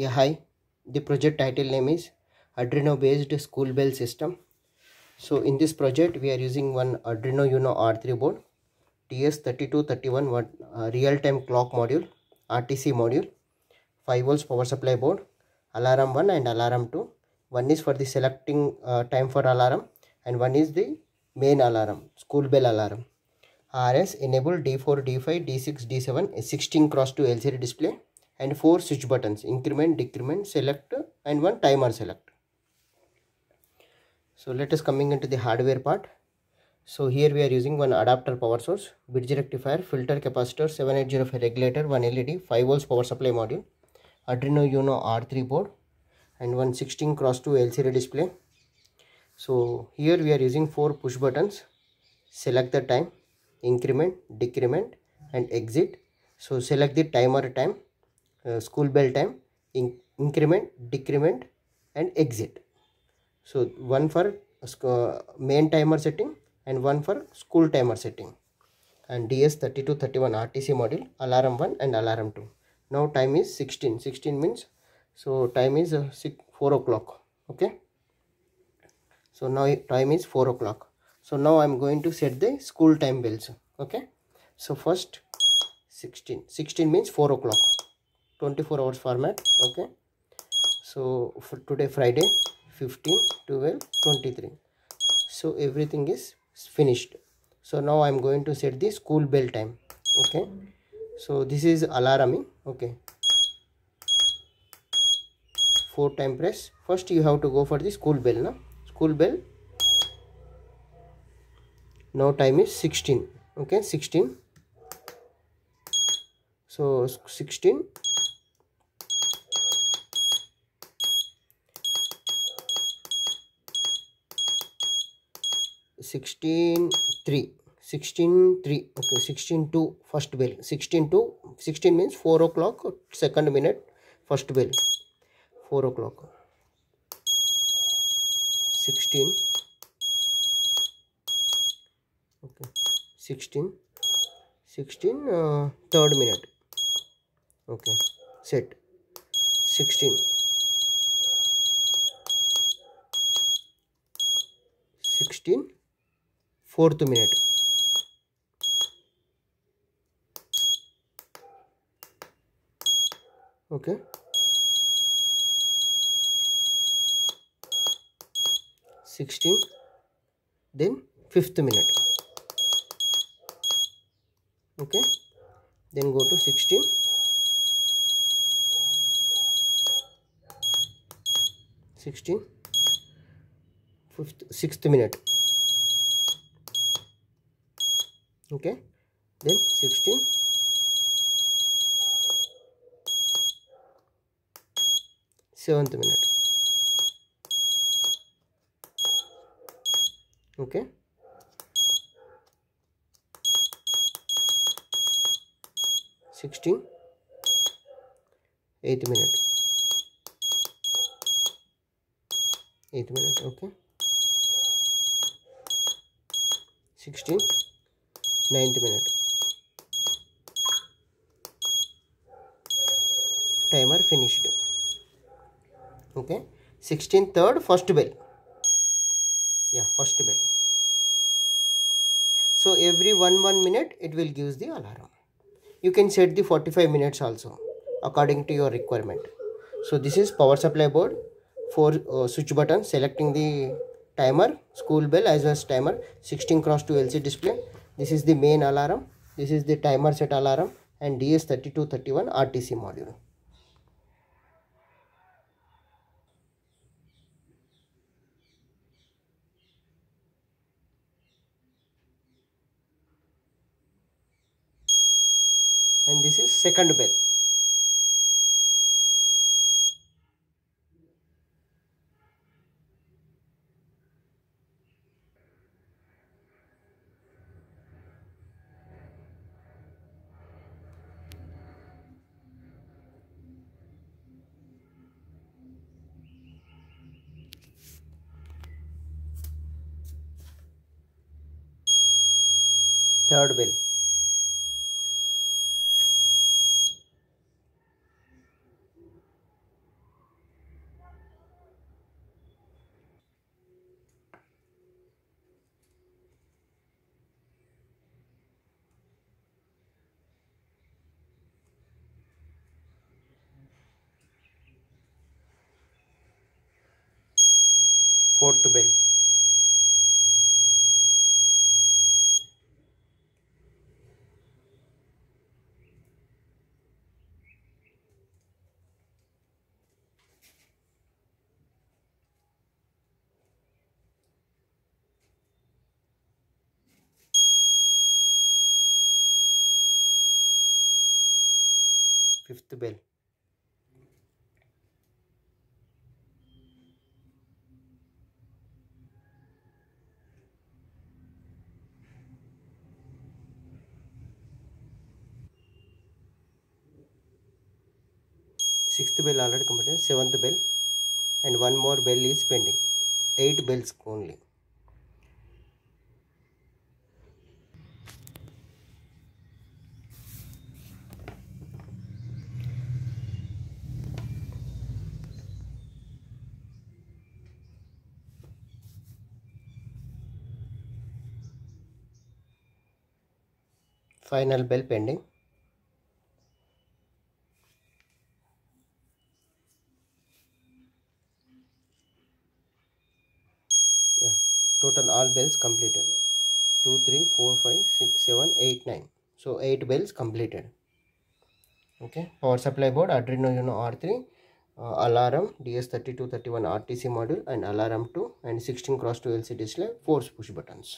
Yeah, hi. The project title name is Arduino based school bell system. So in this project we are using one Arduino Uno R3 board, DS3231 one uh, real-time clock module, RTC module, 5 volts power supply board, alarm 1 and alarm 2. One is for the selecting uh, time for alarm and one is the main alarm, school bell alarm. RS enable D4, D5, D6, D7, 16 cross to LCD display and 4 switch buttons increment, decrement, select and one timer select. So let us coming into the hardware part. So here we are using one adapter power source, bridge rectifier, filter capacitor, 7805 regulator, one LED, 5 volts power supply module, Arduino Uno R3 board and one 16 cross 2 LCD display. So here we are using four push buttons, select the time, increment, decrement and exit. So select the timer time, uh, school bell time, in increment, decrement and exit. So one for uh, main timer setting and one for school timer setting and DS3231 RTC module alarm 1 and alarm 2. Now time is 16. 16 means so time is uh, 6, 4 o'clock. Okay. So now time is 4 o'clock. So now I'm going to set the school time bells. Okay. So first 16. 16 means 4 o'clock. 24 hours format. Okay. So for today Friday 15, 12, 23. So everything is finished. So now I'm going to set the school bell time. Okay. So this is alarming. Okay. Four time press. First you have to go for the school bell. No? School bell. Now time is 16. Okay. 16. So 16 16 3 16 3 okay 16 2 first bell. 16 2 16 means 4 o'clock second minute first bell. 4 o'clock. 16 okay 16 16 uh, third minute. Okay set. 16 16 fourth minute okay Sixteen, then fifth minute okay then go to 16 16 fifth sixth minute okay. Then 16 seventh minute. Okay. Sixteen, eighth minute. Eighth minute. Okay. 16 ninth minute. Timer finished. Okay. 16 third first bell. Yeah first bell. So every one one minute it will gives the alarm. You can set the 45 minutes also according to your requirement. So this is power supply board. Four uh, switch button selecting the timer school bell as well as timer 16 cross 2 lcd display this is the main alarm. This is the timer set alarm and ds3231 rtc module. And this is second bell third bell fifth bell. Sixth bell already completed seventh bell and one more bell is pending. Eight bells only final bell pending yeah total all bells completed 2 3 4 5 6 7 8 9 so 8 bells completed okay power supply board arduino uno r3 uh, alarm ds3231 rtc module and alarm 2 and 16 cross 2 lc display 4 push buttons